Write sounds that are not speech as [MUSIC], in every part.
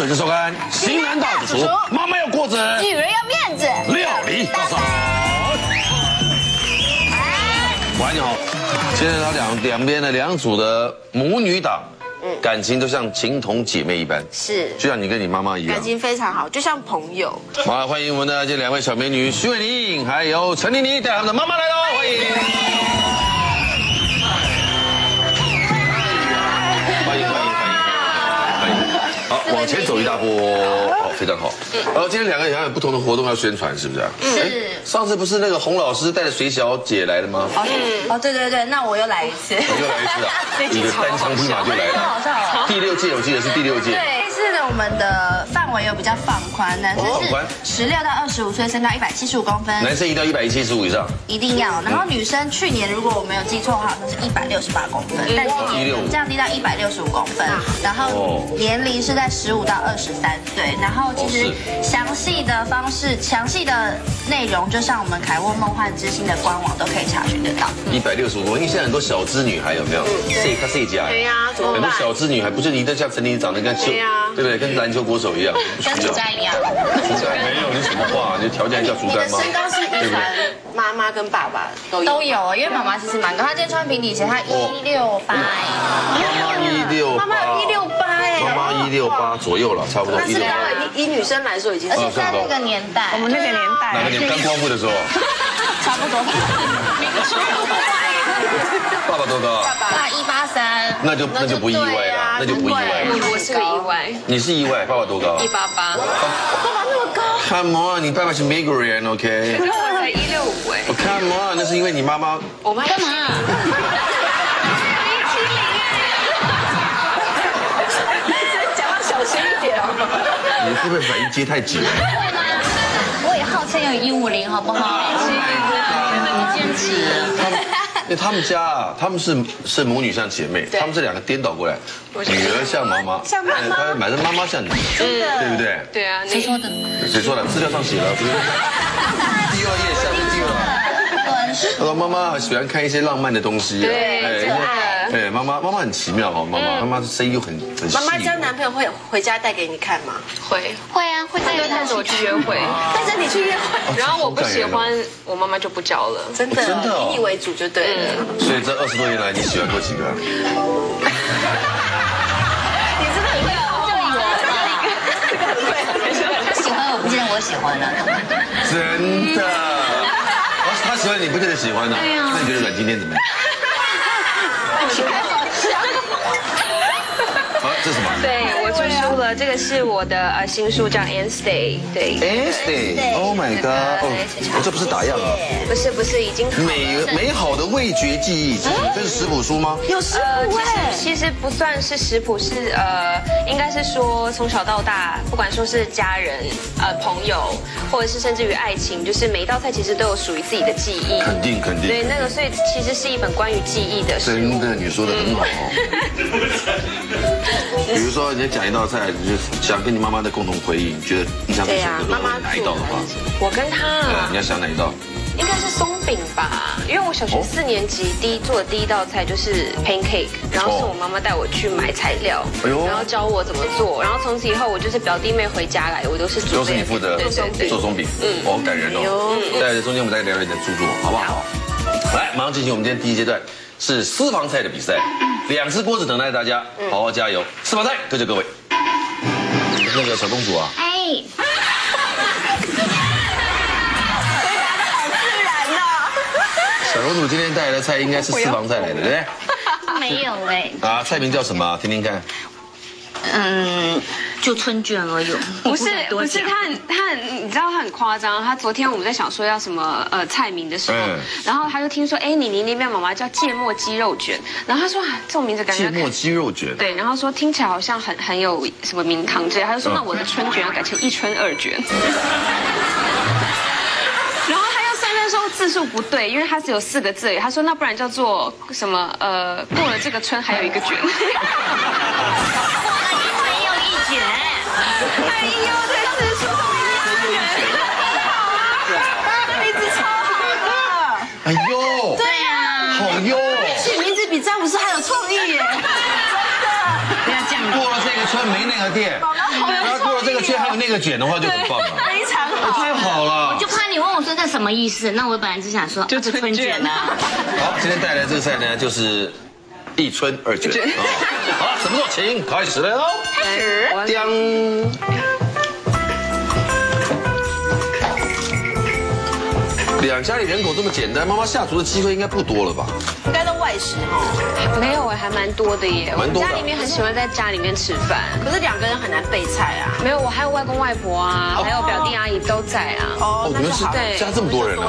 准时收看《型男大主厨》，妈妈要过子，女人要面子。料理大嫂。喂，你好。现在他两两边的两组的母女档，感情都像情同姐妹一般，是就像你跟你妈妈一样感。情非常好，就像朋友。好了，欢迎我们的这两位小美女徐伟宁还有陈妮妮带他们的妈妈来喽，欢迎。好，往前走一大步，哦，非常好。然后今天两个人还有不同的活动要宣传，是不是？是。上次不是那个洪老师带着水小姐来的吗？哦，哦，对对对，那我又来一次。我又来一次啊！[LAUGHS] 你的单枪匹马就来了。好第六届，我记得是第六届。对，这次呢，我们的范围又比较放宽，男生放宽是十六到二十五岁，身高一百七十五公分，男生一定要一百七十五以上，一定要。然后女生去年如果我没有记错的话，好像是一百六十八公分，但今年165降低到一百六十五公分。然后哦年龄是在十五到二十三岁。然后其实哦详细的方式、详细的内容，就像我们凯沃梦幻之星的官网都可以查询得到。一百六十五公分。因为现在很多小资女孩有没有？谁她谁家？对呀怎么办很多小资女孩不是你的像陈琳长得跟球，对呀对不对？跟篮球国手一样，跟。竹竿一样。竹竿没有，你什么话？你的条件叫竹竿吗？身高是遗传？妈妈跟爸爸都有都有，因为妈妈其实蛮高，她今天穿平底鞋，她一六八，妈妈一六八，妈妈一六一六八左右了，差不多一六八。以以女生来说已经是而且在那个年代，我们那个年代哪个年代刚光复的时候？[LAUGHS] 差不多。[LAUGHS] 爸爸多高？爸爸一八三，那就那就不意外了，那就不意外了。我是个意外，你是意外，爸爸多高？一八八，爸爸那么高，Come on，你爸爸是美国人，OK？我才一六五哎，我 Come on，那是因为你妈妈我妈干嘛？你会不会反应接太紧了？我也号称有一五零，好不好？你坚持。因为他们家啊，他们是是母女像姐妹，他们是两个颠倒过来，女儿像妈妈，像妈妈哎反正妈妈像女儿，对不对？对啊，谁说的？谁说的？资料上写了，不是？[LAUGHS] 第二页下面第二。他说妈妈喜欢看一些浪漫的东西啊，对哎可爱哎，妈妈妈妈很奇妙哦，妈妈妈妈声音又很很细妈妈交男朋友会回家带给你看吗？会，会啊，会带着我去约会，[LAUGHS] 带着你去约会，然后我不喜欢，我妈妈就不交了。真的真的哦以你为主就对了。所以这二十多年来，你喜欢过几个？[LAUGHS] 你真的很会就以为他喜欢我，不见得我喜欢了。真的？哦他喜欢你，不见得喜欢的。对啊那你觉得阮经天怎么样？这是什么？对，我出书了，这个是我的呃新书，叫《End Stay》。对，e n s t a y o h my God！哦，这不是打样啊，不是不是，已经美美好的味觉记忆，这是这是食谱书吗？有师呃，傅其哎实，其实不算是食谱，是呃，应该是说从小到大，不管说是家人、呃朋友，或者是甚至于爱情，就是每一道菜其实都有属于自己的记忆。肯定肯定对，定，那个所以其实是一本关于记忆的书。真的，你说的很好哦。[LAUGHS] 比如说，你讲一道菜，你就想跟你妈妈的共同回忆，你觉得印象最深刻的对啊妈妈哪一道的话，我跟她。对，你要想哪一道？应该是松饼吧，因为我小学四年级第一做的第一道菜就是 pancake，然后是我妈妈带我去买材料，然后教我怎么做，然后从此以后我就是表弟妹回家来，我都是煮都是你负责对对对做松饼，嗯，好感人哦。在中间我们再聊聊你的著作，好不好？来，马上进行我们今天第一阶段，是私房菜的比赛，两只锅子等待大家，好好加油。私房菜，各就各位。那个小公主啊，哎，回答的好自然呐小公主今天带来的菜应该是私房菜来的，对不对？[LAUGHS] 没有哎，啊，菜名叫什么？听听看。嗯，就春卷而已。不是不是他很他很你知道他很夸张，他昨天我们在想说要什么呃菜名的时候，然后他就听说哎你你那边妈妈叫芥末鸡肉卷，然后他说啊这种名字感觉芥末鸡肉卷，对，然后说听起来好像很很有什么名堂之类，他就说那我的春卷要改成一春二卷。然后他又算算说字数不对，因为他只有四个字。他说那不然叫做什么呃过了这个春还有一个卷。还有一卷，哎呦，这字数名字超好的，哎呦，对呀，好哟。取名字比詹姆斯还有创意耶！不要这样。过了这个村没那个店，不要那个卷的话就很棒了，非常好。太好了就。怕你问我说这什么意思，那我本来只想说就春卷啊。好，今天带来这个菜呢，就是一春二卷。哦好，什么时候请开始了喽？开始，当。两家里人口这么简单，妈妈下厨的机会应该不多了吧？应该都外食哦。没有，哎还蛮多的耶。蛮多家里面很喜欢在家里面吃饭。可是两个人很难备菜啊。没有，我还有外公外婆啊，还有表弟阿姨都在啊。哦，你们是对家这么多人啊？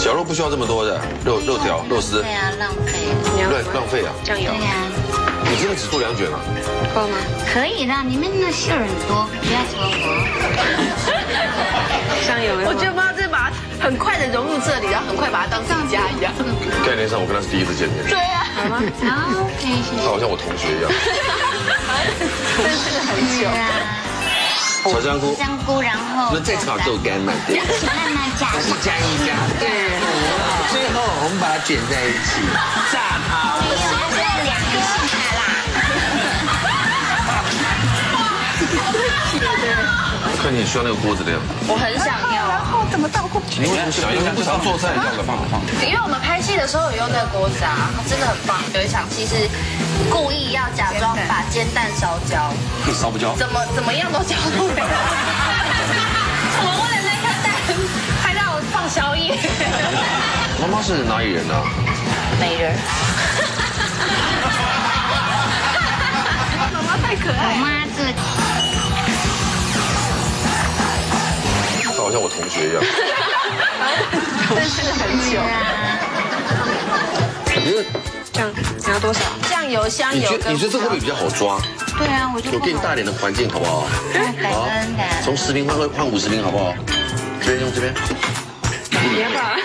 小肉不需要这么多的肉肉条肉丝对，啊，浪费。你要对，浪费啊！酱油对呀，你真的只做两卷吗？够吗？可以啦，你们那馅儿很多，不要说我。[LAUGHS] 酱油，我觉得妈这把它很快的融入这里，然后很快把它当自己家一样。概念上我跟他是第一次见面，对啊，好吗？[LAUGHS] 好谢谢。他好像我同学一样。[LAUGHS] 认识很久。炒香菇，香菇，然后那再炒豆干嘛？慢慢加上。加一加，对，最后我们把它卷在一起，炸它。没有，这两个心态啦。看你需要那个锅子的样子。我很想要，然后怎么倒过你为什么想要？不常做菜，要的放放。因为我们拍戏的时候有用那个锅子啊，它真的很棒。有一场戏是故意要假装把煎蛋烧焦，[LAUGHS] 烧不焦？怎么怎么样都焦不了。我为了那颗蛋，还让我放宵夜。妈妈是哪里人呢？美人。妈妈太可我爱。妈这好像我同学一样。[LAUGHS] 认识很久。你这酱你要多少？酱油、香油跟你觉得你觉得这个会不会比较好抓？对啊，我就我给你大点的环境好不好？感恩的。从十瓶换换五十瓶好不好？这边用这边，别吧。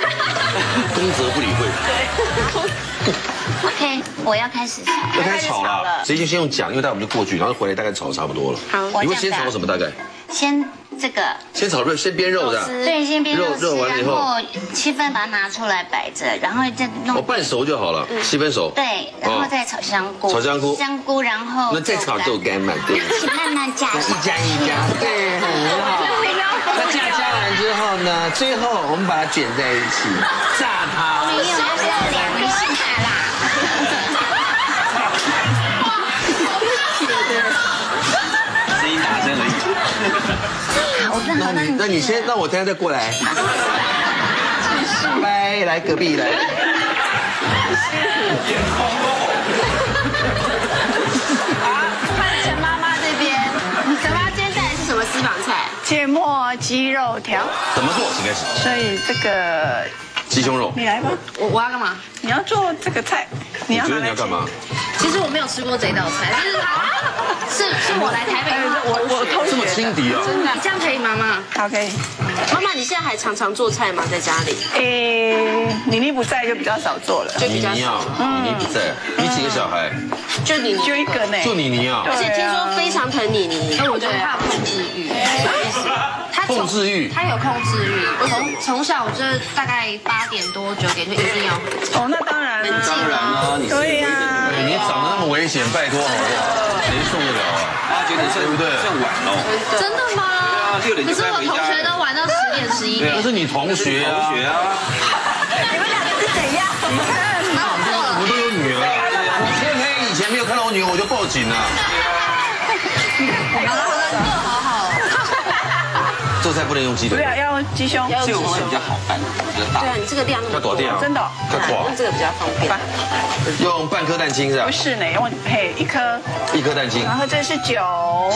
东则不理会。OK，我要开始炒。要开始炒了，直接就先用酱，因为待会我们就过去，然后回来大概炒差不多了。好你会先炒什么？大概先这个，先炒肉，先煸肉的。对，先煸肉肉肉完了以后后七分把它拿出来摆着，然后再哦，弄。半熟就好了，七分熟。对，然后再炒香菇。炒香菇香菇，然后那再炒豆干嘛？对。一起慢慢加一加一加，对，很好。那这样加完之后呢，最后我们把它卷在一起，炸它。没有，要两那你那你先，那我等下再过来。拜，来隔壁来。换陈妈妈这边，陈妈今天带来是什么私房菜？芥末鸡肉条，怎么做？请开始。所以这个鸡胸肉。你来吧，我我要干嘛？你要做这个菜，你你觉要拿来得你要干嘛？其实我没有吃过这道菜，就是是是我来台北哎我我同这么轻敌啊？真的，你这样可以吗？妈妈，，OK，妈妈，你现在还常常做菜吗？在家里？诶，妮妮不在就比较少做了，就比较妮妮啊，妮妮不在，你几个小孩？就你就一个呢，就妮妮啊。而且听说非常疼妮妮，那我就怕控制欲，什么意思？他控制欲他有控制欲。我从从小就是大概八点多九点就一定要回家。哦，那当然了，当然啊，你对呀，哎你长得那么危险，拜托好不好？谁受得了啊？他觉得对不对算晚了。真的吗？六点可就是我同学都玩到十点十一点那。是你同学啊，同学啊，[LAUGHS] 你们两个是怎样？[LAUGHS] 你看，我们都有女儿啊。你天黑以前没有看到我女儿，我就报警了。[LAUGHS] 好了好了，你做得好菜不能用鸡腿，不要用鸡胸，这种是比较好办，比较大。对。啊，你这个量。那么多要多点啊，真的。哦要多用这个比较方便。用半颗蛋清是吧？不？是呢，用嘿一颗，一颗蛋清，然后这是酒，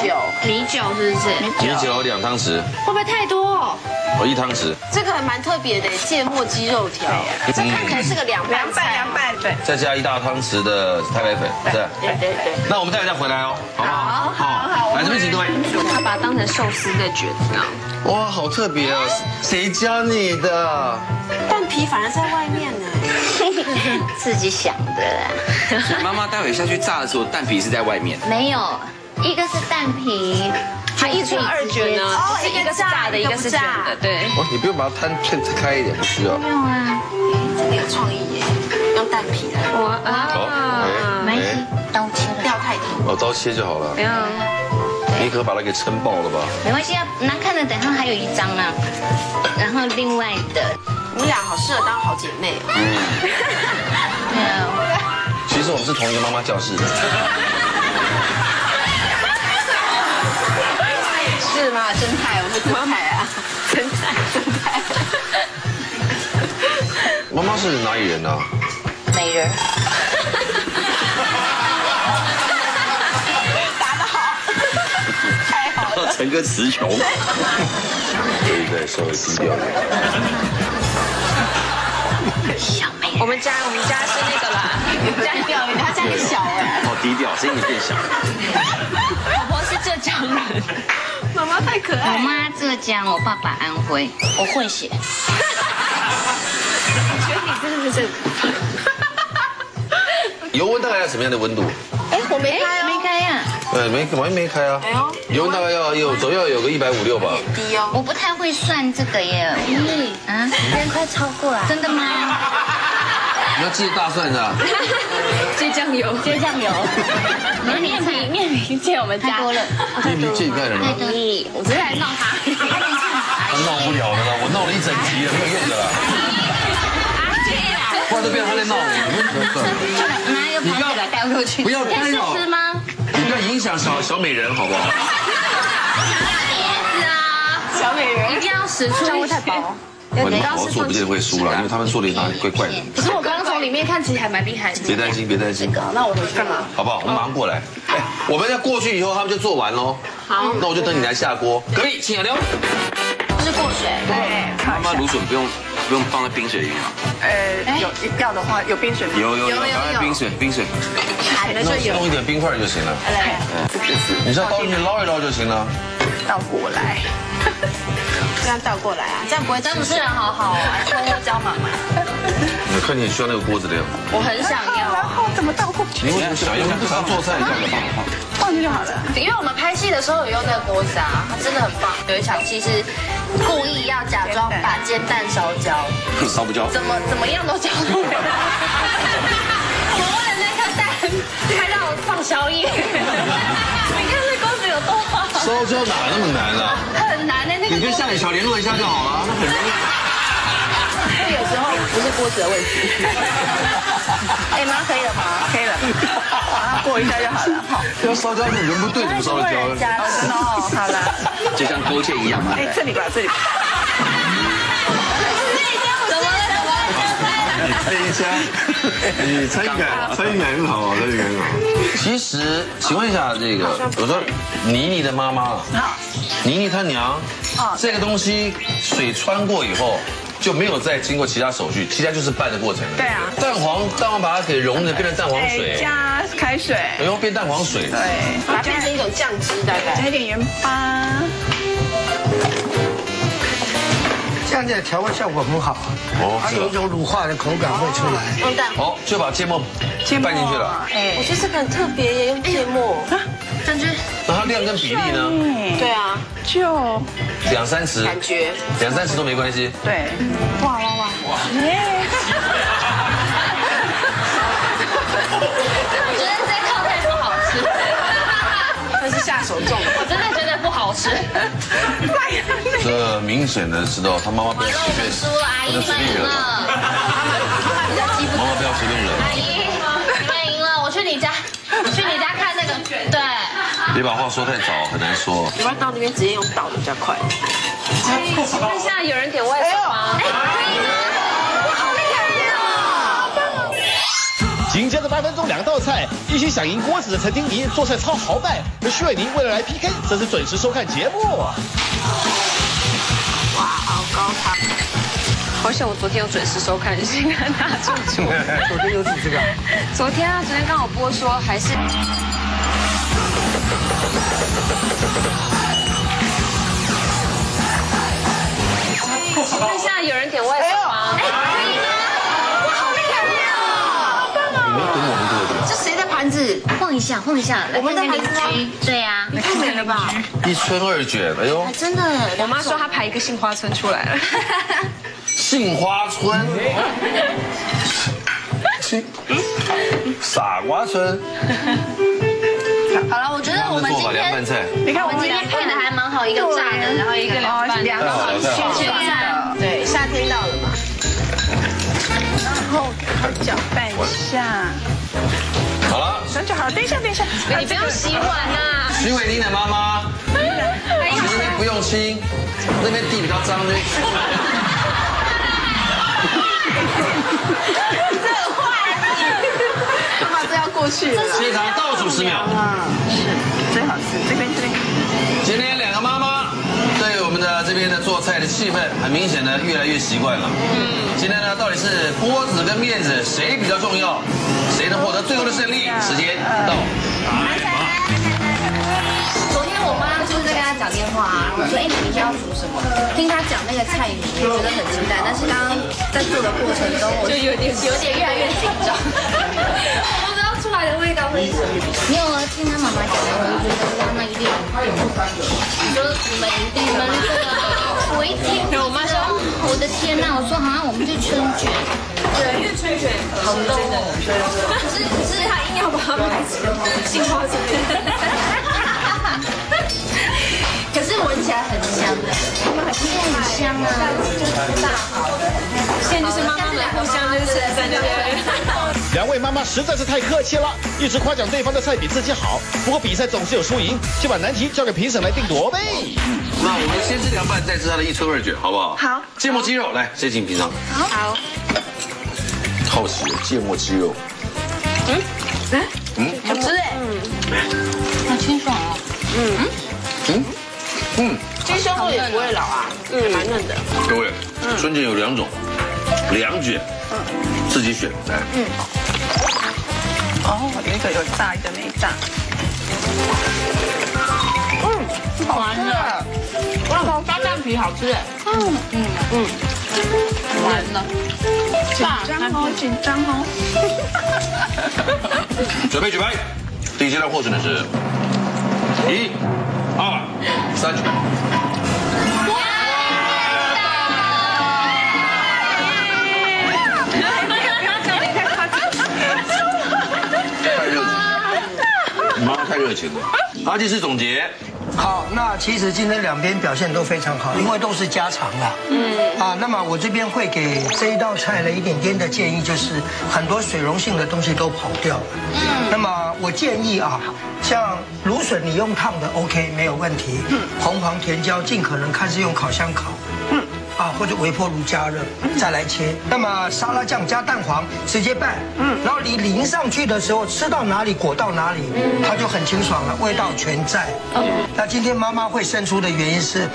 酒。米酒是不是？米酒。两汤匙，会不会太多？哦一汤匙，这个还蛮特别的，芥末鸡肉条，这看起来是个凉拌凉拌菜凉。拌，对，再加一大汤匙的太白粉，是吧？对对对，那我们待会再回来哦，好不好？好，来这边请各位。他把它当成寿司在卷，这样。哇，好特别啊！谁教你的？蛋皮反而在外面呢。[LAUGHS] 自己想的啦。妈妈待会下去炸的时候，蛋皮是在外面。没有，一个是蛋皮，它一卷二卷呢，哦是一个是炸的，一个是卷的，对。哦，你不用把它摊片开一点，不需要。没有啊，这个有创意耶，用蛋皮来，我好，啊，没，刀切了。料太多。哦，刀切就好了。不要，你可把它给撑爆了吧？没关系啊，难看的等一下还有一张啊。然后另外的，你们俩好适合当好姐妹哦。呃，其实我们是同一个妈妈教室的。[LAUGHS] 是吗？真太，我是真太啊，真太，真太。妈妈是哪里人呢、美人。陈哥词穷，可以再稍微低调一点。小妹，我们家我们家是那个啦，家掉，他家里小哎，好低调，声音变小。老婆是浙江人，妈妈太可爱我爱。妈浙江，我爸爸安徽，我混血。我。觉得你真的是 [LAUGHS] 油温大概要什么样的温度？哎，我没开没开呀，呃，没完全没开啊。油温大概要有总要有个一百五六吧。低哦，我不太会算这个耶。啊，时间快超过了，真的吗？[LAUGHS] 你要记得大蒜的。[LAUGHS] 接酱油，接酱油，面 [LAUGHS] 面皮面皮借我们家太多了，面皮借你干什么？你，我只是来闹他。他闹不了的啦，我闹了一整集了，没有用的啦。不然都变成他在闹我，拿一个盘子来带过去。不要干扰吃吗？要影响小小美人好不好？是啊，小美人。一定要使出太薄。我们好好做不见得会输了，因为他们做的哪里怪怪的。可是我刚刚从里面看，其实还蛮厉害的。别担心，别担心。那我回去干嘛？好不好？我们马上过来。哎，我们要过去以后，他们就做完喽。好，那我就等你来下锅。可以，请聊。是过水。对，看一下。妈芦笋不用不用放在冰水里面吗？呃，有要的话有冰水吗？有有有，放在冰水冰水。海的就有。弄一点冰块就行了。来，这个是你只要倒进去捞一捞就行了。倒过来，这样倒过来啊，这样不会詹姆斯人好好啊，偷偷教妈妈。我看你很需要那个锅子的样子。我很想要然要，后怎么倒过去？你为什么想要？你不常做菜干嘛？放进去就好了。因为我们拍戏的时候有用那个锅子啊，它真的很棒。有一场戏是故意要假装把煎蛋烧焦，[LAUGHS] 烧不焦。怎么怎么样都焦不了。[LAUGHS] 我为了那颗蛋拍到放宵夜，烧焦哪那么难啊？很难的那个你跟锅子。下面小联络一下就好了，那很容易。有时候不是锅子的问题。哎妈，可以了吗？可以了，把它过一下就好了。好，要烧焦，人不对怎么烧得焦呢？加了哦，好了。就像勾芡一样嘛。哎，这里吧，这里了？这一家，你参与感，参与感很好，参与感很好。其实，请问一下，这个我说妮妮的妈妈，妮妮她娘，这个东西水穿过以后。就没有再经过其他手续，其他就是拌的过程了。对啊蛋黄蛋黄把它给融的变成蛋黄哎，水，加开水。然后变蛋黄水。对，把它变成一种酱汁，大概。加一点盐巴。这样子调味效果很好，哦它有一种乳化的口感会出来。用蛋好，就把芥末拌进去了。哎我，觉得这个很特别耶，用芥末。感觉那它量跟比例呢？对啊，就两三十，感觉。两三十都没关系。对。哇哇哇！耶！[LAUGHS] 我觉得这套太不好吃，[LAUGHS] 但是下手重。[LAUGHS] 这明显的知道他妈妈不要随便，输了，阿姨不能随们赢便惹妈妈不要随便惹阿姨，你们赢了，我去你家，去你家看那个，对。别把话说太早，很难说。你不然到那边直接用倒的比较快。请问一下，有人点外卖吗？紧接着八分钟两道菜，一心想赢锅子的陈丁妮做菜超豪迈，而徐伟宁为了来 PK，则是准时收看节目。哇好高好想我昨天有准时收看《新看大主厨》。昨天有煮这个，[LAUGHS] 昨天啊，昨天刚好播说还是。晃一下，晃一下，我们的邻居，对呀，太美了吧！一村二卷，哎呦，真的，我妈说她排一个杏花村出来了。杏花村，杏傻瓜村，好了，我觉得我的做法，凉拌菜。你看我们今天配的还蛮好，一个炸的，然后一个凉拌，凉好太好了啊对，夏天到了嘛。然后搅拌一下，好。等一下，等一下，你不用洗碗呐。徐伟宁的妈妈，其实那边不用清，那边地比较脏的。妈妈这要过去了。现场倒数十秒。啊，是，最好是这边这边。今天两个妈妈对我们的这边的做菜的气氛，很明显的越来越习惯了。嗯，今天呢，到底是锅子跟面子谁比较重要？谁能获得最后的胜利？时间到。昨天我妈就是在跟她讲电话，我说：“哎，你明天要煮什么？”听她讲那个菜名，我觉得很期待，但是刚刚在做的过程中，我就有点有点越来越紧张。[LAUGHS] 我不知道出来的味道会是什么。没有啊，听他妈妈讲的，我就觉得哇，那一定你说你们你们这个，我一听，我妈说：“我的天呐！”我说：“好像我们是春卷。”对，因为春卷好多哦。可是是她硬要把它买成杏花春卷。[LAUGHS] 可是闻起来很香的，很香啊！就是大好现在就是妈妈们互相就是在那边。两位妈妈实在是太客气了，一直夸奖对方的菜比自己好。不过比赛总是有输赢，就把难题交给评审来定夺呗。那我们先吃凉拌，再吃它的一春二卷，好不好？好。芥末鸡肉，来，先请品尝。好，好奇哦，芥末鸡肉。嗯，嗯好吃哎。嗯好清爽哦。嗯嗯，鸡胸肉也不会老啊，嗯，蛮嫩的。各位，春卷有两种，两卷，嗯自己选来。嗯哦，有一个有炸，一个没炸。嗯，好吃啊！哇，炸蛋皮好吃哎。嗯嗯嗯，完了，紧张哦，紧张哦。[LAUGHS] 准备举牌，第一阶段获胜的是，一、二、太热情，妈妈太热情了。阿基师总结，好，那其实今天两边表现都非常好，因为都是家常啦。嗯。啊，那么我这边会给这一道菜的一点点的建议，就是很多水溶性的东西都跑掉了。嗯。那么我建议啊，像芦笋你用烫的 OK 没有问题。嗯。红黄甜椒尽可能看是用烤箱烤。嗯。啊，或者微波炉加热再来切。那么沙拉酱加蛋黄直接拌。嗯。然后你淋上去的时候，吃到哪里裹到哪里，它就很清爽了，味道全在。那今天妈妈会胜出的原因是，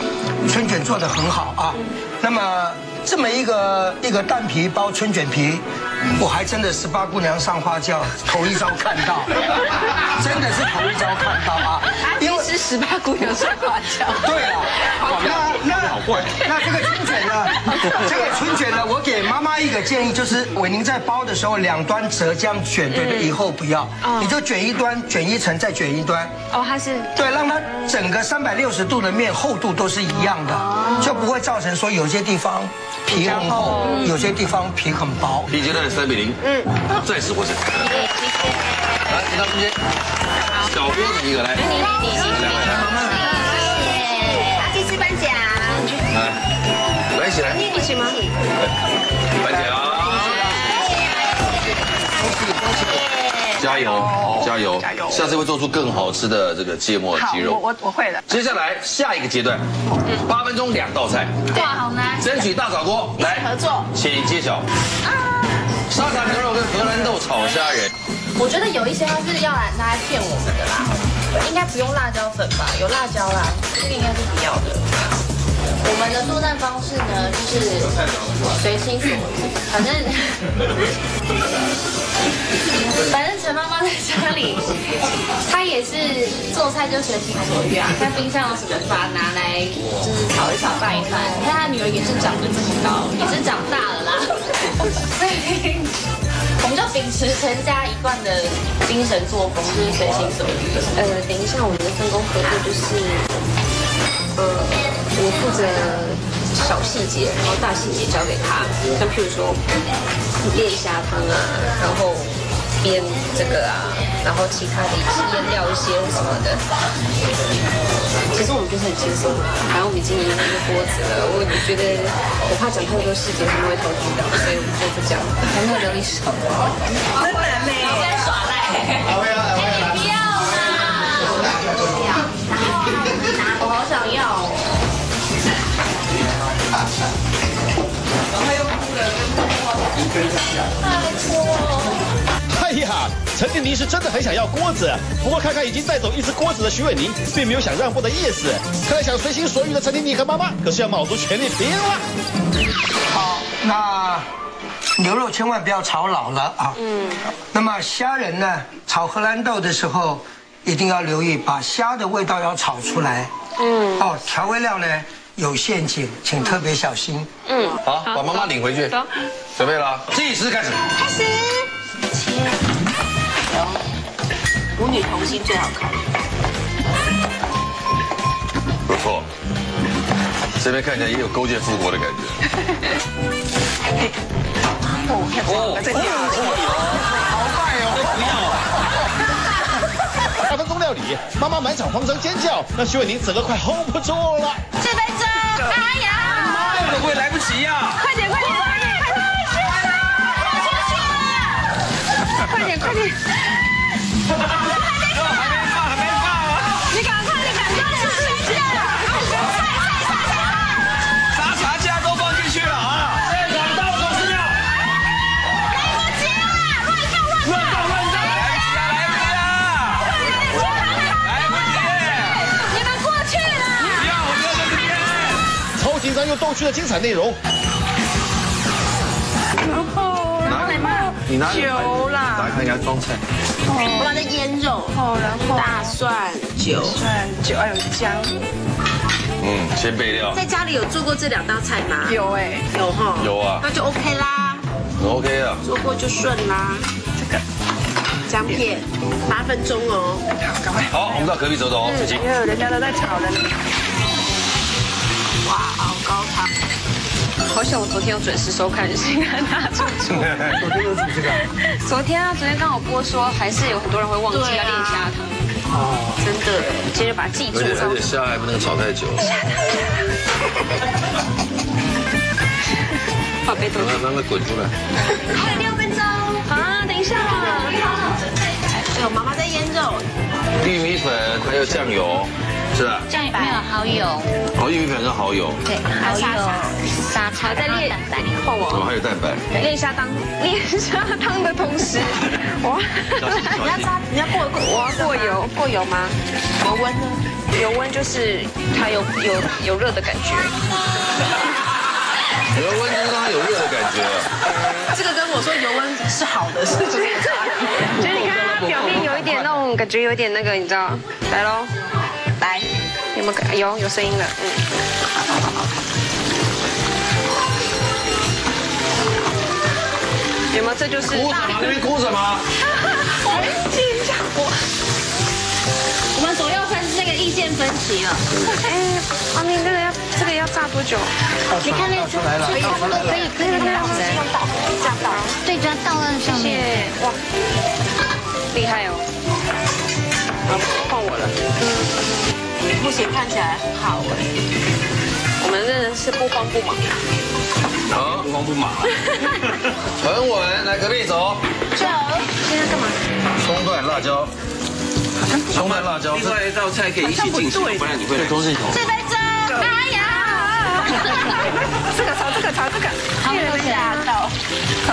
春卷做的很好啊。那么这么一个一个蛋皮包春卷皮，我还真的十八姑娘上花轿头一遭看到，[LAUGHS] 真的是头一遭看到啊。因十八姑娘上花轿。[LAUGHS] 对啊，那那那这个春卷呢？[LAUGHS] 这个春卷呢，我给妈妈一个建议，就是伟宁在包的时候，两端折这样卷，对不对？以后不要，你就卷一端，卷一层，再卷一端。哦，它是对，让它整个三百六十度的面厚度都是一样的，就不会造成说有些地方皮很厚，有些地方皮很薄。第一阶段三比零，嗯，再次获胜。来，请到中间，小锅子一个来，你你你两位来，阿基师颁奖。来，来一起来，一起吗？颁奖。加油，加油，加油下次会做出更好吃的这个芥末鸡肉。我我会的。接下来下一个阶段，八分钟两道菜，哇，好难。争取大炒锅，来合作，请揭晓。沙茶牛肉跟荷兰豆炒虾仁，我觉得有一些他是要来拿来骗我们的啦，应该不用辣椒粉吧？有辣椒啦，这个应该是不要的。我们的作战方式呢，就是随心所欲，反正 [LAUGHS] 反正陈妈妈在家里，她也是做菜就随心所欲啊，看冰箱有什么就把它拿来，就是炒一炒拌一拌。你看她女儿也是长得这么高，也是长大了啦，[LAUGHS] 我们就秉持陈家一贯的精神作风，就是随心所欲。呃，等一下我们的分工合作就是，呃，我负责小细节，然后大细节交给他。像譬如说练虾汤啊，然后煸这个啊，然后其他的一些腌料一些什么的。其实我们就是很轻松，反正我们已经赢了一个锅子了。我觉得我怕讲太多细节，他们会偷听的，所以我们就不讲，还没有留一手。真的美，在耍赖。哎呀，陈婷婷是真的很想要锅子，不过看看已经带走一只锅子的徐伟宁，并没有想让步的意思。看来想随心所欲的陈婷妮和妈妈，可是要卯足全力拼了。好，那牛肉千万不要炒老了啊。嗯。那么虾仁呢，炒荷兰豆的时候一定要留意，把虾的味道要炒出来。嗯。哦，调味料呢有陷阱，请特别小心。嗯好，把妈妈领回去。准备了，计时开始。开始切，母女同心最好看。不错，这边看起来也有勾践复国的感觉。哦，这掉好快哦！八分钟料理，妈妈满场慌张尖叫，让徐伟宁整个快 hold 不住了。超紧张又逗趣的精彩内容，你拿酒啦打开应该装菜。我把这腌肉，哦，然后大蒜、酒。蒜酒还有姜，嗯，先备料。在家里有做过这两道菜吗？有哎，有哈，有啊那就 OK 啦，，OK 啊。做过就顺啦。这个姜片八分钟哦，好，赶快，好，我们到隔壁走走，子晴。因为人家都在炒的好想我昨天有准时收看《星汉大主厨》。昨天有煮这个。昨天啊，昨天刚好播说，还是有很多人会忘记要练虾汤。哦，真的，接着把它记住而。且虾还不能炒太久，把杯都让它让它滚出来。还有六分钟。啊，等一下，有妈妈在腌肉，玉米粉还有酱油，是吧？酱油没有蚝油，哦，玉米粉跟蚝油，对，蚝油、沙茶还在练蛋白。换哦，我还有蛋白。练虾汤，练虾汤的同时，[LAUGHS] 哇你要炸，你要过过，我要过油，过油吗？油温呢？油温就是它有有有热的感觉。油温就是让它有热的感觉。这个跟我说油温是好的是这个差别。[LAUGHS] 就是你看它表面有一点那种感觉，有点那个，你知道？来喽，来，有没有感？有有声音了，嗯。有没有？这就是哭什么？那边哭什么？[LAUGHS] 我们左右分那个意见分歧了。哎，阿明，这个要这个要炸多久？你看那出来了，可以，可以，可以，可以，用倒，这样倒。对，就要倒在上谢面。谢，哇，厉害哦！好，换我了。目前看起来很好哎。我们真的是不慌不忙。好，不慌不忙，[LAUGHS] 很稳。来隔壁走。走。现在干嘛？葱段辣椒，葱段辣椒，另外一道菜可以一起进行，不然你会这都是一桶。这杯粥，哎呀！这个炒这个炒这个，好有吓到。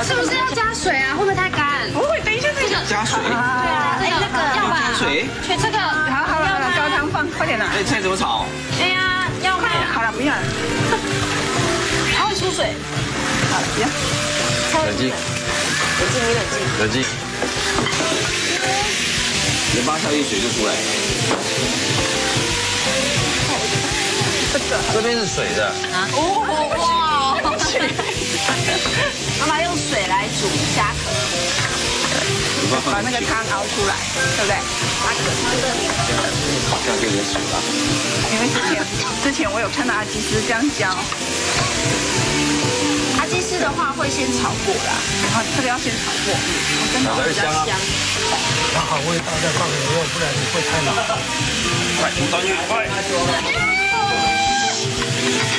是不是要加水啊？会不会太干？不会，等一下这个。加水，对啊，哎，那个要吧？加水。去这个，好好了，高汤放，快点啦。哎，菜怎么炒？哎呀，要吗？好了，不要了。出水。好了，不要。冷静，冷静，你冷静。冷静。你巴下一水就出来。这边是水的，哦哇！妈妈用水来煮虾壳，把那个汤熬出来，对不对？把可汤的名字。好像有点水了。因为之前之前我有看到阿基斯这样教，鸡丝的话会先炒过啦，啊，这个要先炒过，真的才会香啊！把好味道再放牛肉，不然你会太老。快，煮到越快。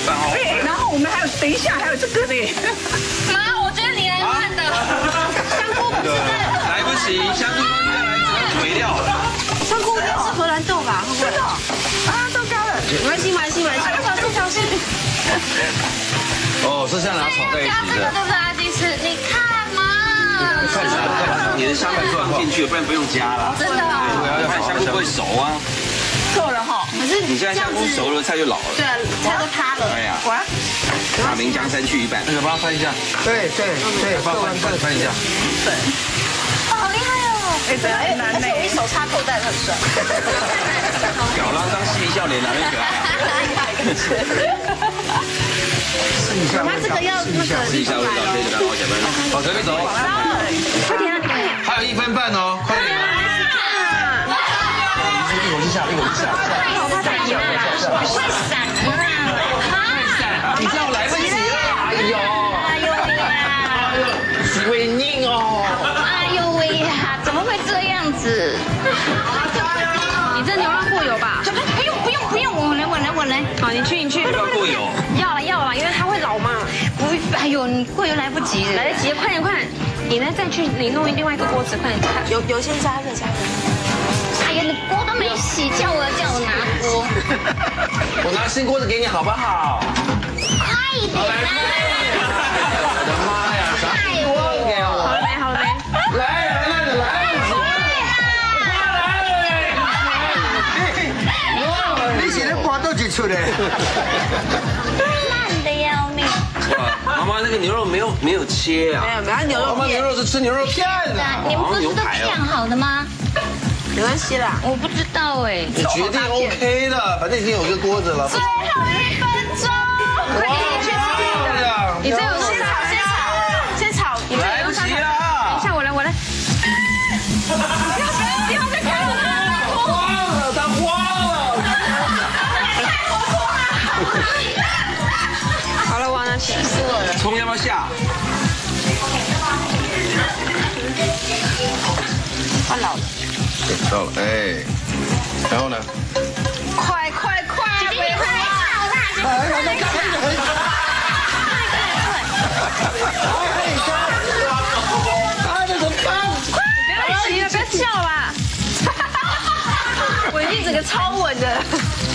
饭好。哎，然后我们还有，等一下还有这个呢。妈，我觉得你来慢的，香菇不是来不及，香菇放下来，只能毁掉了。香菇应该是荷兰豆吧？会不会？啊，都高了。没关系，没关系，没关系，小心小心。哦，是像拿炒在一加起的。这个对不对？阿鸡翅，你看嘛，看起来，你的香粉放进去，不然不用加了。真的哦。我要要看香菇不会熟啊。够了哈。可是你现在香菇熟了，菜就老了。对啊，菜都塌了。哎呀，哇，大明江山去一半。那个帮他翻一下，对对对，帮翻翻翻一下。好厉害哦！哎，难呢。一手插口袋很帅。吊郎当嬉皮笑脸哪里可爱啊？试一下这个要那个试一下味道，可以给他捞起来。往这边走，快点啊，你快点。还有一分半哦，快点！一口气下，一口气下。会闪啊！你这样来不及了，哎呦，哎呦喂呀！洗胃宁哦。哎呦喂呀！怎么会这样子？你这牛肉过油吧？不用不用，我来我来我来。好，你去你去。要过油。要了要了，因为它会老嘛。不，哎呦，你过油来不及了。来得及，快点快点。你呢？再去你弄另外一个锅子，快点。油油先加热加热。哎呀，你锅都没洗，叫我叫我拿锅，[LAUGHS] 我拿新锅子给你好不好？快一点啊！[LAUGHS] 我的妈呀，啥哎我给我？好了没？好了没？来来来来在刮到几出嘞？慢的要命。哇，妈妈那个牛肉没有没有切啊没。有，没有牛肉片我们牛，肉是吃牛肉片的。你们不是都片好的吗？没关系啦。我不知道哎。你决定 OK 的，反正已经有个锅子了。最后一分钟，快点你去漂亮，你这有先炒下？他老了。到了，哎，然后呢？快快快！姐姐你快来炒啦！姐姐快来炒。啊，这怎么办？不要急了，不要叫啦。超稳的。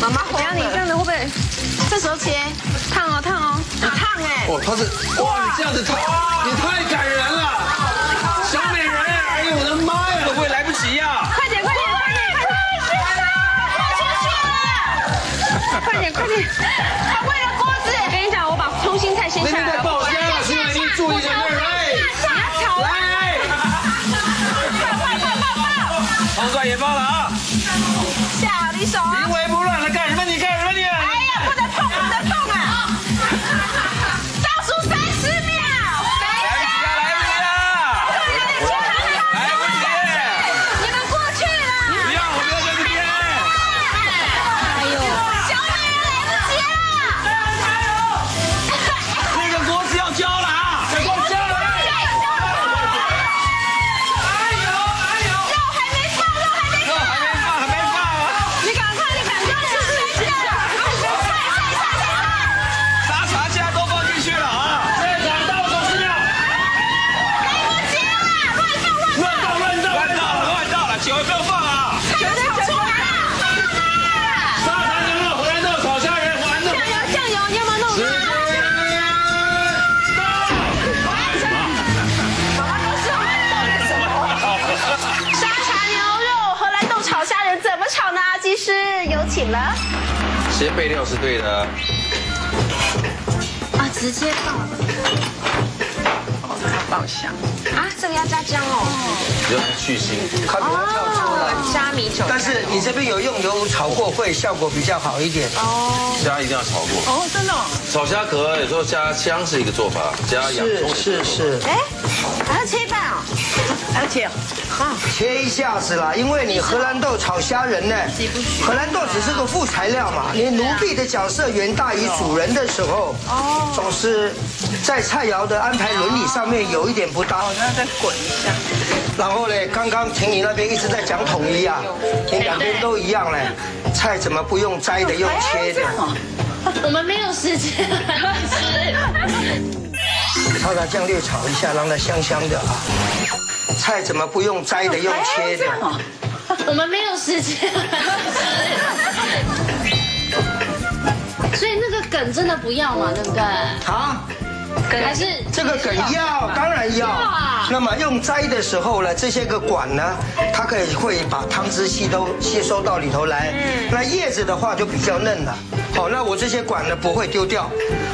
妈妈，然后你这样子会不会？这时候切，烫哦烫哦，很烫哎。哦，他是哇，你这样子烫，你太感人了，小美人，哎呦我的妈呀！会不会来不及呀？快点快点快点快点！快点快点！先备料是对的，啊，直接放。爆香。啊，这个要加姜哦。只要去腥。它比较跳出来。虾米酒。但是你这边有用油炒过，会效果比较好一点。哦虾一定要炒过，哦，真的哦。炒虾壳有时候加姜是一个做法，加洋葱是是是，哎，还要切一半哦。而且切一下子啦，因为你荷兰豆炒虾仁呢，荷兰豆只是个副材料嘛。你奴婢的角色远大于主人的时候，哦总是在菜肴的安排伦理上面有一点不搭。那再滚一下。然后呢，刚刚婷你那边一直在讲统一啊，你两边都一样嘞，菜怎么不用摘的，用切的？我们没有时间吃。烧炸 [LAUGHS] 酱略炒一下，让它香香的啊。菜怎么不用摘的，用切的？我们没有时间吃。[LAUGHS] 所以那个梗真的不要嘛，对不对？啊？还是这个梗要，当然要。那么用摘的时候呢，这些个管呢，它可以会把汤汁吸都吸收到里头来。那叶子的话就比较嫩了。好，那我这些管呢不会丢掉，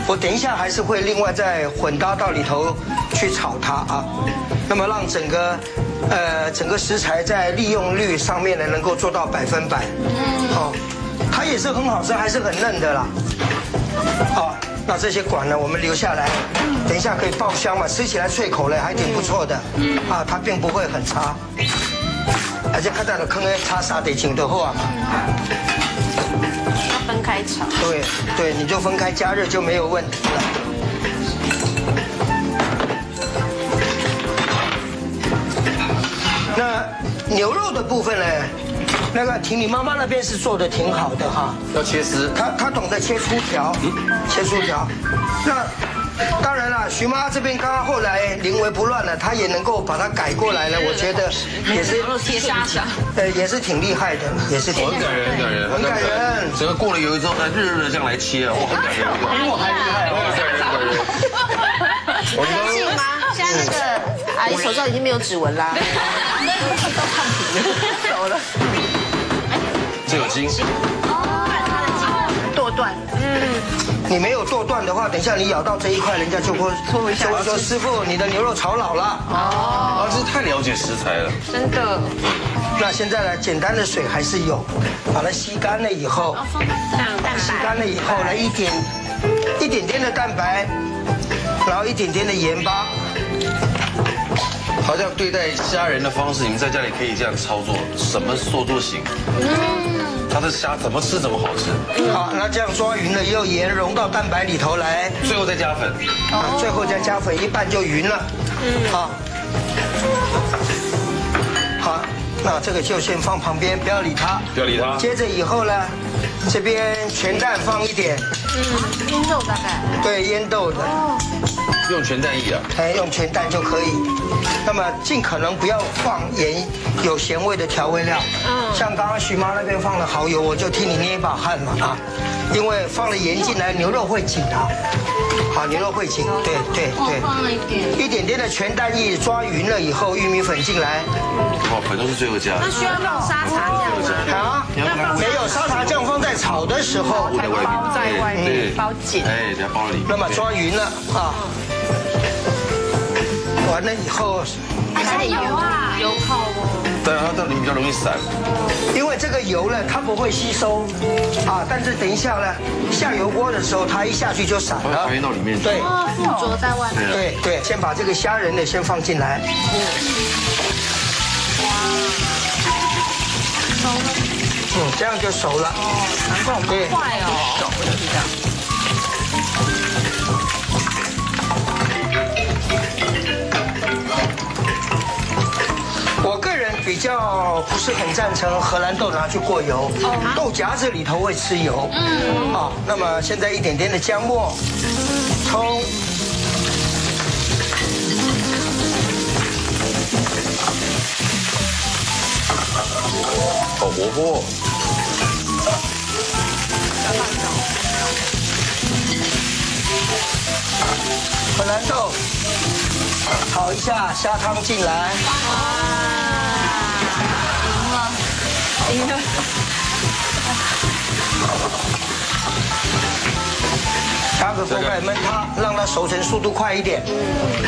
我等一下还是会另外再混搭到里头去炒它啊。那么让整个呃整个食材在利用率上面呢能够做到百分百。嗯好，它也是很好吃，还是很嫩的啦。好。那这些管呢，我们留下来，等一下可以爆香嘛，吃起来脆口嘞，还挺不错的。啊，它并不会很差，而且看到的坑诶，擦沙得紧的话嘛。要分开炒。对对，你就分开加热就没有问题了。那牛肉的部分呢？那个婷，你妈妈那边是做的挺好的哈，要切丝，她她懂得切粗条，切粗条。那当然了，徐妈这边刚刚后来临危不乱了，她也能够把它改过来了，我觉得也是切沙条，呃，也是挺厉害的，也是挺很感人，很感人，很感人。整个过了油之后，再热热的这样来切，哇，很感人，比我还厉害，很感人，很感人。我相信吗？现在那个阿姨手上已经没有指纹啦，[LAUGHS] 都烫平了，[LAUGHS] 走了。这有筋哦，剁断。嗯，你没有剁断的话，等一下你咬到这一块，人家就会就会说师傅，你的牛肉炒老了。哦，这是太了解食材了，真的。那现在呢，简单的水还是有，把它吸干了以后，吸干了以后呢，一点一点点的蛋白，然后一点点的盐巴。好像对待虾仁的方式，你们在家里可以这样操作，什么做都行。嗯，它的虾怎么吃怎么好吃。好，那这样抓匀了，又盐融到蛋白里头来，最后再加粉。啊，最后再加粉，一拌就匀了。嗯，好。好，那这个就先放旁边，不要理它。不要理它。接着以后呢，这边全蛋放一点。嗯，腌豆大概。对，腌豆的。用全蛋液啊？哎，用全蛋就可以。那么尽可能不要放盐有咸味的调味料。嗯。像刚刚徐妈那边放了蚝油，我就替你捏一把汗嘛啊，因为放了盐进来，牛肉会紧啊。好，牛肉会紧。对对对。放了一点。一点点的全蛋液抓匀了以后，玉米粉进来。哦，粉都是最后加。那需要放沙茶酱吗？啊？没有沙茶酱放在炒的时候。包在外面，包紧。哎，在包里。那么抓匀了啊。完了以后，加点油啊，油泡哦。对，它这里比较容易散。因为这个油呢，它不会吸收啊，但是等一下呢，下油锅的时候，它一下去就散了。翻到里面。对，附着在外面。对对，先把这个虾仁呢先放进来。哇，熟了。嗯，这样就熟了。哦，难怪我们快哦。熟了这样。比较不是很赞成荷兰豆拿去过油，豆荚子里头会吃油。嗯，好，那么现在一点点的姜末、葱，好活泼。荷兰豆，炒一下，虾汤进来。加个锅盖焖它，让它熟成速度快一点。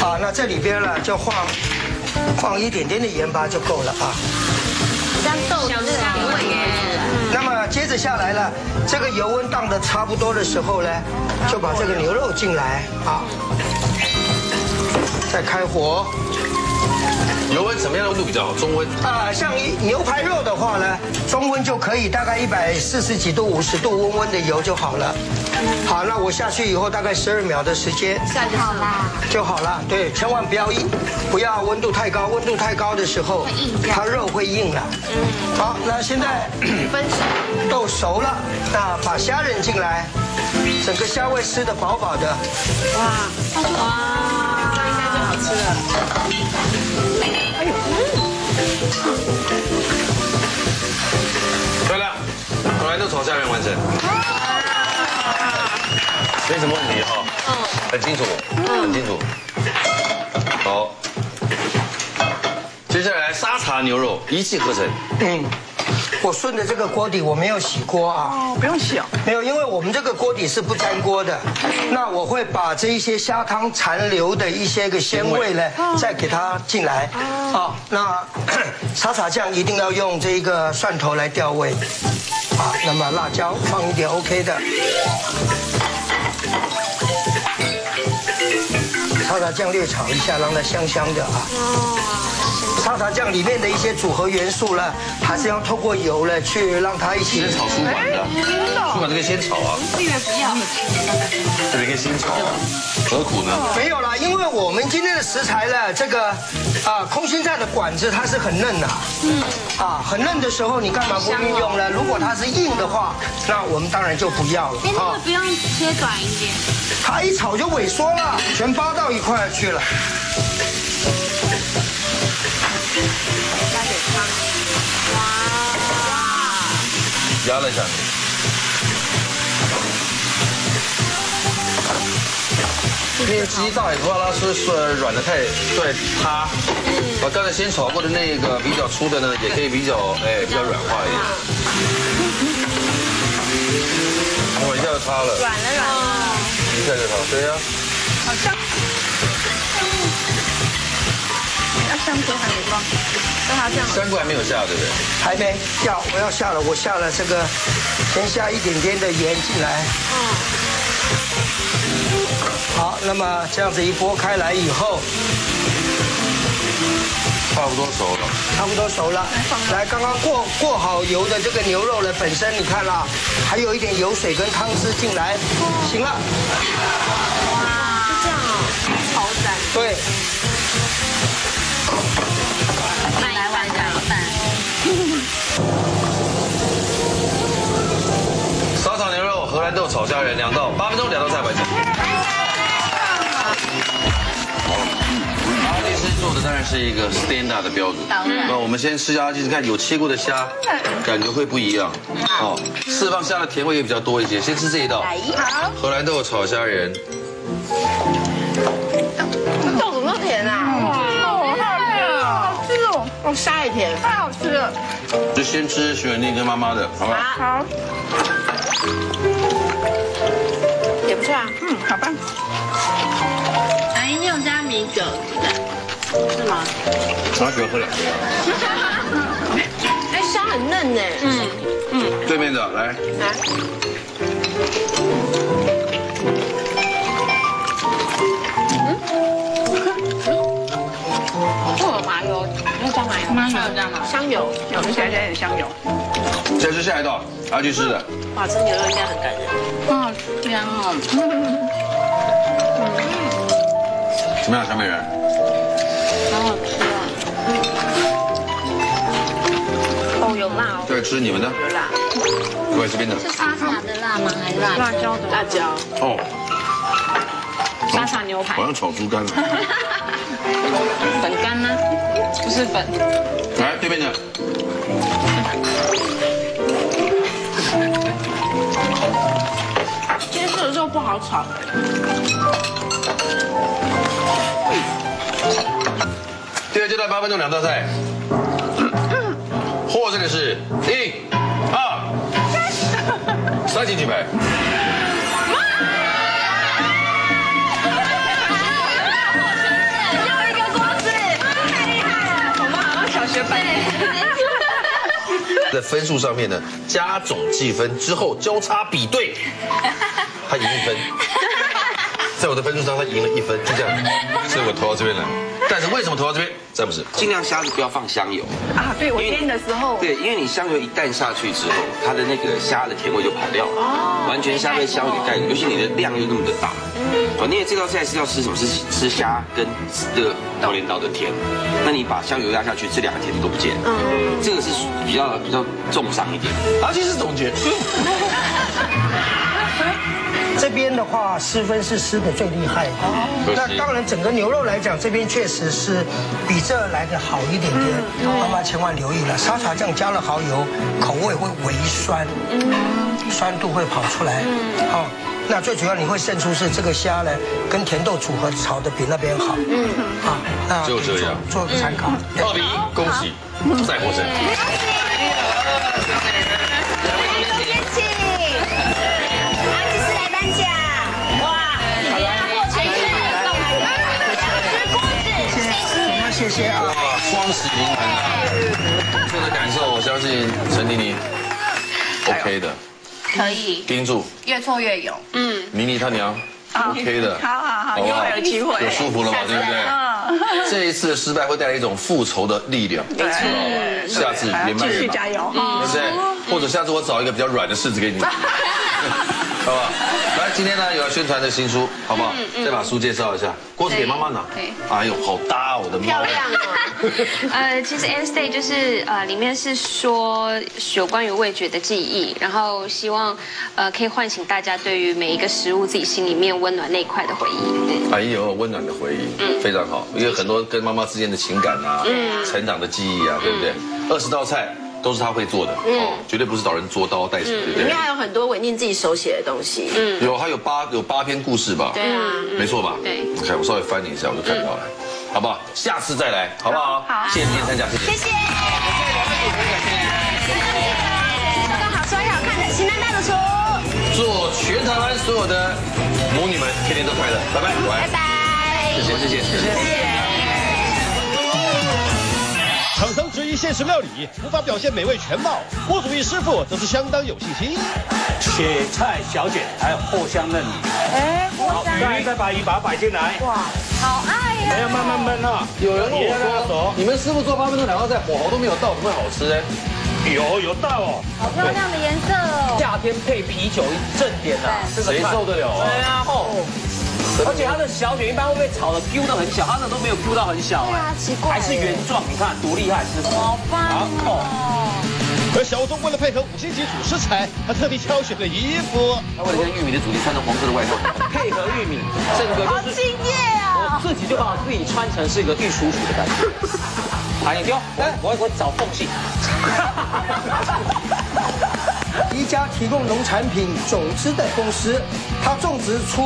啊，那这里边呢就放放一点点的盐巴就够了啊。这样豆香味耶。那么接着下来了，这个油温荡的差不多的时候呢，就把这个牛肉进来啊，再开火。油温什么样的温度比较好？中温。啊，像一牛排肉的话呢，中温就可以，大概一百四十几度、五十度温温的油就好了。好，那我下去以后大概十二秒的时间下就好啦。就好了。对，千万不要硬，不要温度太高，温度太高的时候，它肉会硬了。嗯。好，那现在分手。[CLEARS THROAT] 豆熟了，那把虾仁进来，整个虾味吃的饱饱的。哇哇，这应该就好吃了。荷兰豆炒虾仁完成。没什么问题哈，嗯，很清楚，很清楚。好，接下来沙茶牛肉一气呵成。嗯，我顺着这个锅底，我没有洗锅啊。哦，不用洗啊。没有，因为我们这个锅底是不粘锅的。那我会把这一些虾汤残留的一些个鲜味呢，再给它进来。啊，那 [COUGHS] 沙茶酱一定要用这一个蒜头来调味。啊，那么辣椒放一点 OK 的。沙茶酱略炒一下，让它香香的啊。沙茶酱里面的一些组合元素呢，还是要透过油呢去让它一起先炒酥管的，酥管这个先炒啊。这个不要，这边可以先炒啊，何苦呢？没有啦，因为我们今天的食材呢，这个啊空心菜的管子它是很嫩的，嗯，啊很嫩的时候你干嘛不运用呢？如果它是硬的话，那我们当然就不要了哎，那个不用切短一点。它一炒就萎缩了，全扒到一块去了。压了一下。因为鸡大也不怕它是是软的太对塌，我刚才先炒过的那个比较粗的呢，也可以比较哎比较软化一点。我一下就塌了，软了软了。一下就塌，对呀。好香。要香菇还没放，让它这样。香菇还没有下，对不对？还没要，我要下了，我下了这个，先下一点点的盐进来。好，那么这样子一拨开来以后，差不多熟了。差不多熟了。来，刚刚过过好油的这个牛肉呢，本身你看啦，还有一点油水跟汤汁进来，行了。哇，就这样哦，好赞。炒虾仁，两道，八分钟两道菜完成。阿丽师做的当然是一个 standard 的标准。当然那我们先吃虾，就是看有切过的虾，感觉会不一样。哦，释放虾的甜味也比较多一些。先吃这一道，荷兰豆炒虾仁。豆怎么那么甜啊？哦，好吃哦，好吃哦，哦，虾也甜。太好吃了。就先吃徐文丽跟妈妈的，好吧？好，错啊。嗯，好棒。阿姨，你有加米酒是吗？我喜欢喝两杯啊。[LAUGHS] 哎，虾很嫩呢。嗯嗯。对面的来，来。嗯 [LAUGHS] 哦，麻油，要加香油，麻油还有加吗？香油，有的加加点香油。再吃下一道，阿去吃的。哇，吃牛肉应该很感人。好香哦。怎么样，小美人？好好吃啊！哦，有辣哦，再吃你们的，有辣。我也这边的。是沙茶的辣吗？还是辣辣椒的辣椒。哦，沙茶牛排好。像炒猪肝了。[LAUGHS] 粉干吗？不是粉。来，对面的。[LAUGHS] 今天这个肉不好炒。第二阶段八分钟两道菜，获胜的是一、二、[LAUGHS] 三请举牌。学班。在分数上面呢，加总计分之后交叉比对，他赢一分。在我的分数上他赢了一分，就这样，[LAUGHS] 所以我投到这边来。但是为什么投到这边？詹姆斯，尽量虾子不要放香油。啊，对我煎的时候，对，因为你香油一旦下去之后，它的那个虾的甜味就跑掉了，完全虾被香油给盖住，尤其你的量又那么的大。哦，因为这道菜是要吃什么？是吃虾跟这个刀镰刀的甜。那你把香油压下去，这两个甜都不见。嗯，这个是比较比较重伤一点。而且是总结。[LAUGHS] 这边的话，失分是失的最厉害的。那当然，整个牛肉来讲，这边确实是比这来的好一点点。妈妈千万留意了，沙茶酱加了蚝油，口味会微酸，酸度会跑出来。好，那最主要你会胜出是这个虾呢，跟甜豆组合炒的比那边好。嗯，好，那就这样做个参考。二比一，恭喜，再获胜。谢谢啊！哇，双喜临门啊！这个感受，我相信陈妮妮 OK 的，可以。盯住，越挫越勇。嗯，妮妮她娘 OK 的，好好好，以后有机会，有舒服了嘛，对不对？嗯，这一次的失败会带来一种复仇的力量，没错，下次连麦继续加油，对不对？或者下次我找一个比较软的柿子给你，[LAUGHS] 好不好？来，今天呢有要宣传的新书，好不好？嗯再把书介绍一下。锅子给妈妈拿。对。哎呦，好搭，我的妈！漂亮哦。[LAUGHS] 呃，其实 End Stay 就是呃，里面是说有关于味觉的记忆，然后希望呃可以唤醒大家对于每一个食物自己心里面温暖那一块的回忆。对。哎呦，温暖的回忆，嗯，非常好，因为很多跟妈妈之间的情感啊，嗯，成长的记忆啊，对不对？二十道菜。都是他会做的，哦，绝对不是找人捉刀带不对？应该还有很多文念自己手写的东西，嗯，有，他有八有八篇故事吧？对啊，没错吧？对，你看我稍微翻你一下，我就看到了，好不好？下次再来，好不好？好，谢谢今天参加，谢谢。谢谢。收到好说好看的新南大的书，祝全台湾所有的母女们天天都快乐，拜拜，拜拜，谢谢谢谢。谢谢。现实料理无法表现美味全貌，郭祖义师傅则是相当有信心。雪菜小卷，还有藿香嫩米。哎，好，鱼再把鱼把它摆进来。哇，好爱呀！还要慢慢焖哈。有人问我说，你们师傅做八分钟两道菜，火候都没有到，怎么会好吃呢？有有到哦，好漂亮的颜色哦。夏天配啤酒正点呐，谁受得了啊？对啊，吼。而且它的小卷一般会被炒的 Q 到很小，它的都没有 Q 到很小哎，奇怪，还是原状，你看多厉害，师傅，好棒哦！而小钟为了配合五星级主食材，他特地挑选了衣服，他为了跟玉米的主题穿着黄色的外套，[LAUGHS] 配合玉米，整个好敬业啊！我自己就把自己穿成是一个玉叔叔的感觉。来，你丢，来，我我找缝隙。[LAUGHS] 一家提供农产品种子的公司，它种植出。